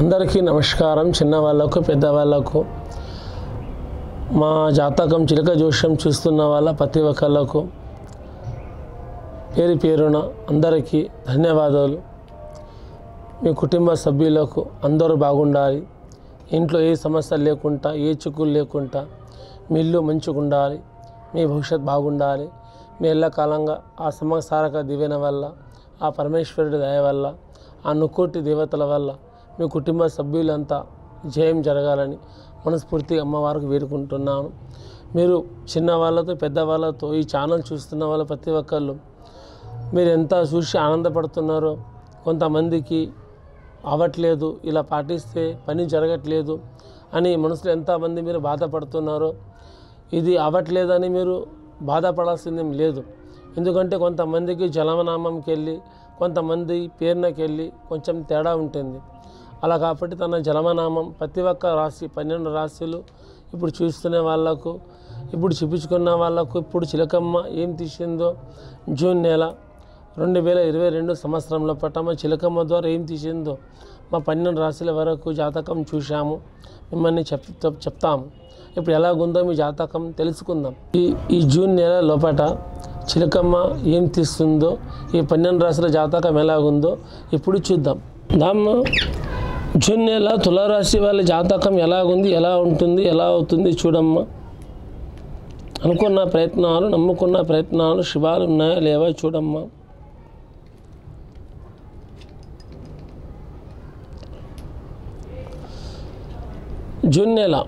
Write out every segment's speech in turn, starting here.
అందరికీ నమస్కారం. చిన్నవాళ్ళకు పెద్దవాళ్ళకు మా జాతకం చిలక జోష్యం చూస్తున్న వాళ్ళ ప్రతి ఒక్కళ్ళకు పేరు పేరున అందరికీ ధన్యవాదాలు. మీ కుటుంబ సభ్యులకు అందరూ బాగుండాలి. ఇంట్లో ఏ సమస్య లేకుండా ఏ చిక్కులు లేకుండా మీ ఇల్లు మంచిగా ఉండాలి మీ భవిష్యత్ బాగుండాలి. మీ ఎల్లకాలంగా ఆ సమసారక దివెన వల్ల ఆ పరమేశ్వరుడి దయ వల్ల ఆ నుక్కోటి దేవతల వల్ల మీ కుటుంబ సభ్యులంతా జయం జరగాలని మనస్ఫూర్తిగా అమ్మవారికి వేడుకుంటున్నాను. మీరు చిన్నవాళ్ళతో పెద్దవాళ్ళతో ఈ ఛానల్ చూస్తున్న వాళ్ళ ప్రతి ఒక్కళ్ళు మీరు ఎంత చూసి ఆనందపడుతున్నారో కొంతమందికి అవ్వట్లేదు ఇలా పాటిస్తే పని జరగట్లేదు అని మనసులో ఎంతమంది మీరు బాధపడుతున్నారో ఇది అవ్వట్లేదని మీరు బాధపడాల్సిందేం లేదు. ఎందుకంటే కొంతమందికి జలమనామంకి వెళ్ళి కొంతమంది పేరునకెళ్ళి కొంచెం తేడా ఉంటుంది. అలా కాబట్టి తన జలమనామం ప్రతి ఒక్క రాశి పన్నెండు రాశులు ఇప్పుడు చూస్తున్న వాళ్ళకు ఇప్పుడు చూపించుకున్న వాళ్ళకు ఇప్పుడు చిలకమ్మ ఏం తీసిందో జూన్ నెల రెండు వేల ఇరవై రెండు సంవత్సరంలో పట్టమ చిలకమ్మ ద్వారా ఏం తీసిందో మా పన్నెండు రాశుల వరకు జాతకం చూశాము. మిమ్మల్ని చెప్ చెప్- చెప్తాము. ఇప్పుడు ఎలాగుందో మీ జాతకం తెలుసుకుందాం. ఈ ఈ జూన్ నెల లోపట చిలకమ్మ ఏం తీస్తుందో ఈ పన్నెండు రాశుల జాతకం ఎలాగుందో ఇప్పుడు చూద్దాం. దామ్మ జూన్ నెల తులారాశి వాళ్ళ జాతకం ఎలాగుంది ఎలా ఉంటుంది ఎలా అవుతుంది చూడమ్మా. అనుకున్న ప్రయత్నాలు నమ్ముకున్న ప్రయత్నాలు శుభాలు ఉన్నాయా లేవా చూడమ్మా. జూన్ నెల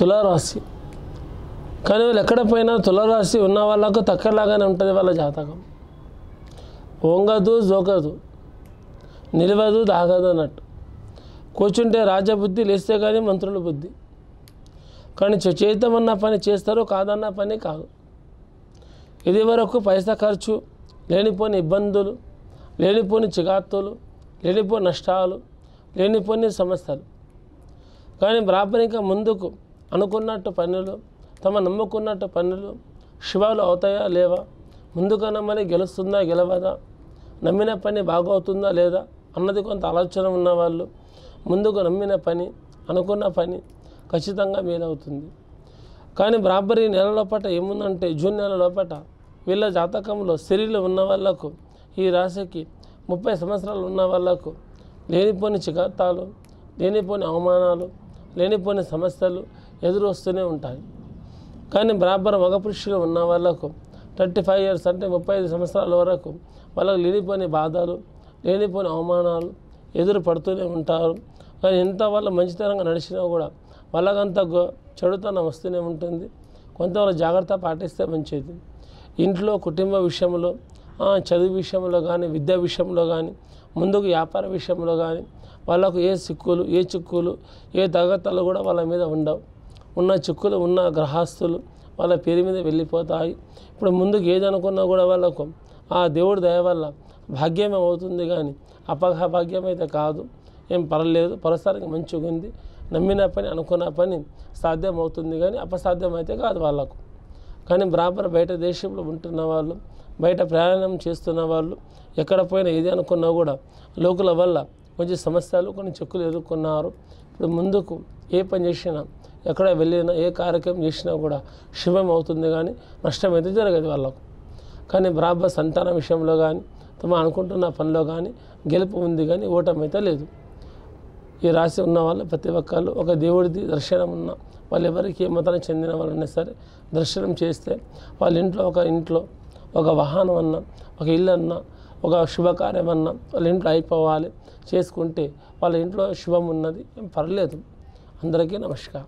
తులారాశి. కానీ వాళ్ళు ఎక్కడ పోయినా తులారాశి ఉన్న వాళ్ళకు తక్కలాగానే ఉంటుంది వాళ్ళ జాతకం. వంగదు జోకదు నిలవదు దాగదు అన్నట్టు. కూర్చుంటే రాజబుద్ధి లేస్తే కానీ మంత్రుల బుద్ధి. కానీ చే- చేద్దామన్న పని చేస్తారు కాదన్న పని కాదు. ఇది వరకు పైసా ఖర్చు లేనిపోని ఇబ్బందులు లేనిపోని చికాత్తులు లేనిపోని నష్టాలు లేనిపోని సమస్యలు. కానీ రాపరిక ముందుకు అనుకున్నట్టు పనులు తమ నమ్ముకున్నట్టు పనులు శివాలు అవుతాయా లేవా? ముందుకన్నా మరి గెలుస్తుందా గెలవదా? నమ్మిన పని బాగవుతుందా లేదా అన్నది కొంత ఆలోచన ఉన్నవాళ్ళు ముందుకు నమ్మిన పని అనుకున్న పని ఖచ్చితంగా మేలవుతుంది. కానీ బ్రాబరీ నెల లోపట ఏముందంటే జూన్ నెల లోపట వీళ్ళ జాతకంలో స్త్రీలు ఉన్న వాళ్ళకు ఈ రాశికి ముప్పై సంవత్సరాలు ఉన్న వాళ్ళకు లేనిపోని చికాతాలు లేనిపోని అవమానాలు లేనిపోని సమస్యలు ఎదురు వస్తూనే ఉంటాయి. కానీ బరాబర్ మగ పురుషులు ఉన్న వాళ్ళకు థర్టీ ఫైవ్ ఇయర్స్ అంటే ముప్పై ఐదు సంవత్సరాల వరకు వాళ్ళకు లేనిపోని బాధలు లేనిపోని అవమానాలు ఎదురు పడుతూనే ఉంటారు. కానీ ఎంత వాళ్ళ మంచితనంగా నడిచినా కూడా వాళ్ళకంత చెడుతనం వస్తూనే ఉంటుంది. కొంతవరకు జాగ్రత్త పాటిస్తే మంచిది. ఇంట్లో కుటుంబ విషయంలో చదువు విషయంలో కానీ విద్యా విషయంలో కానీ ముందుకు వ్యాపార విషయంలో కానీ వాళ్ళకు ఏ సిక్కులు ఏ చిక్కులు ఏ తగతలు కూడా వాళ్ళ మీద ఉండవు. ఉన్న చిక్కులు ఉన్న గ్రహస్తులు వాళ్ళ పేరు మీద వెళ్ళిపోతాయి. ఇప్పుడు ముందుకు ఏది అనుకున్నా కూడా వాళ్ళకు ఆ దేవుడి దయ వల్ల భాగ్యమే అవుతుంది కానీ అపఘ భాగ్యం అయితే కాదు. ఏం పర్లేదు ప్రస్తుతానికి మంచిగా ఉంది. నమ్మిన పని అనుకున్న పని సాధ్యం అవుతుంది కానీ అపసాధ్యం అయితే కాదు వాళ్ళకు. కానీ బ్రాహ్మణ బయట దేశంలో ఉంటున్న వాళ్ళు బయట ప్రయాణం చేస్తున్న వాళ్ళు ఎక్కడ పోయినా ఏది అనుకున్నా కూడా లోకుల వల్ల కొంచెం సమస్యలు కొన్ని చెక్కులు ఎదుర్కొన్నారు. ఇప్పుడు ముందుకు ఏ పని చేసినా ఎక్కడ వెళ్ళినా ఏ కార్యక్రమం చేసినా కూడా శుభం అవుతుంది కానీ నష్టం అయితే జరగదు వాళ్ళకు. కానీ బరాబర్ సంతానం విషయంలో కానీ తమ అనుకుంటున్న పనిలో కానీ గెలుపు ఉంది కానీ ఓటమి అయితే లేదు. ఈ రాశి ఉన్న వాళ్ళు ప్రతి ఒక్కళ్ళు ఒక దేవుడిది దర్శనం ఉన్న వాళ్ళు ఎవరికి ఏ మతానికి చెందిన వాళ్ళైనా సరే దర్శనం చేస్తే వాళ్ళ ఇంట్లో ఒక ఇంట్లో ఒక వాహనం అన్నా ఒక ఇల్లు అన్నా ఒక శుభకార్యం అన్నా వాళ్ళ ఇంట్లో అయిపోవాలి చేసుకుంటే వాళ్ళ ఇంట్లో శుభం ఉన్నది పర్లేదు. అందరికీ నమస్కారం.